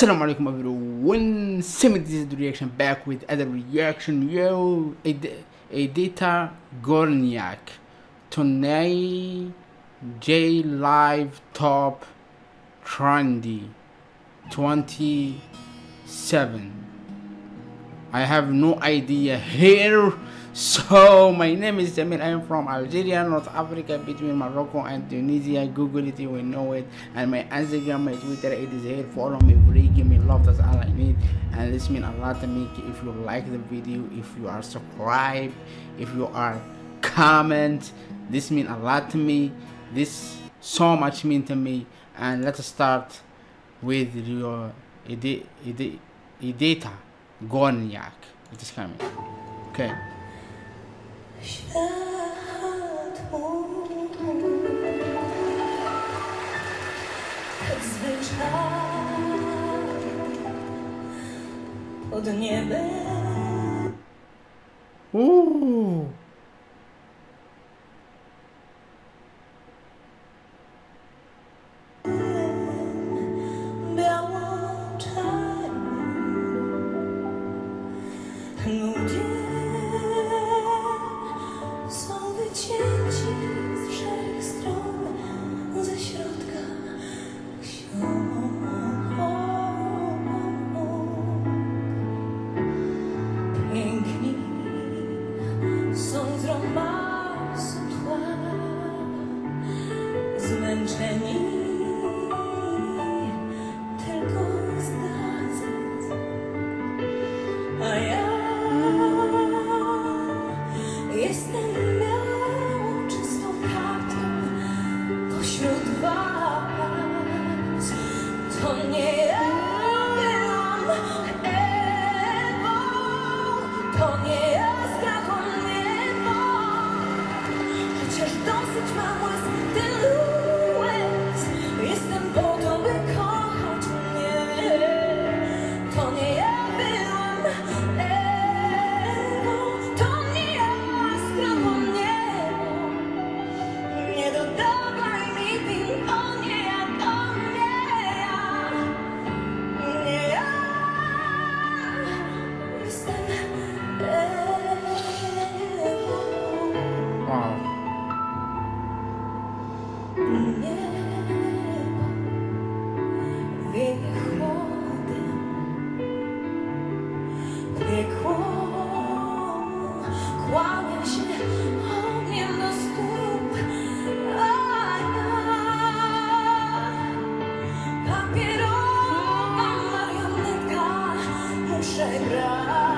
Assalamu alaikum everyone, Semi this is the reaction back with other reaction. Yo Ed- Edyta Górniak. Tonight J Live Top Trendy 27 I have no idea here so my name is Samir I am from Algeria North Africa between Morocco and Tunisia. Google it you will know it. And my Instagram my Twitter it is here. Follow me free give me love that's all I need. And this means a lot to me. If you like the video if you are subscribed if you are comment this means a lot to me. This so much mean to me. And let's start with your edi- edi- Edyta Górniak it is coming. Okay Świat mój Pod niebem Uuu. Muszę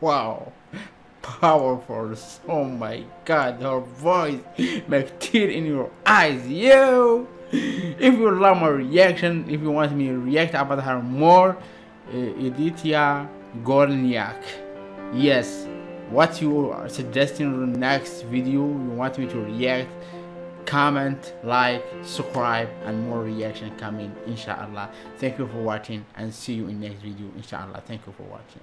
Wow. Powerful. Oh my god, her voice make tear in your eyes, yo. If you love my reaction, if you want me to react about her more, uh, Edithia Górniak. Yes, what you are suggesting in the next video you want me to react comment like subscribe and more reaction coming inshallah thank you for watching and see you in next video inshallah thank you for watching